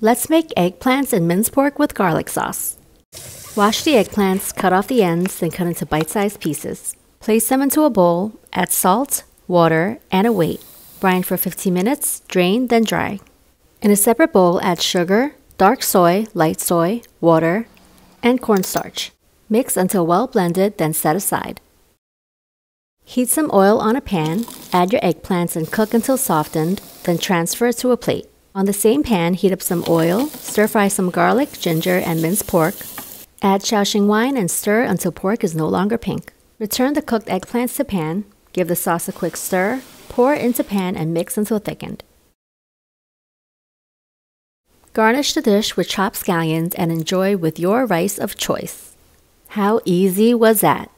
Let's make eggplants and minced pork with garlic sauce. Wash the eggplants, cut off the ends, then cut into bite sized pieces. Place them into a bowl, add salt, water, and a weight. Brine for 15 minutes, drain, then dry. In a separate bowl, add sugar, dark soy, light soy, water, and cornstarch. Mix until well blended, then set aside. Heat some oil on a pan, add your eggplants and cook until softened, then transfer to a plate. On the same pan, heat up some oil, stir fry some garlic, ginger, and minced pork. Add Shaoxing wine and stir until pork is no longer pink. Return the cooked eggplants to pan, give the sauce a quick stir, pour into pan and mix until thickened. Garnish the dish with chopped scallions and enjoy with your rice of choice. How easy was that?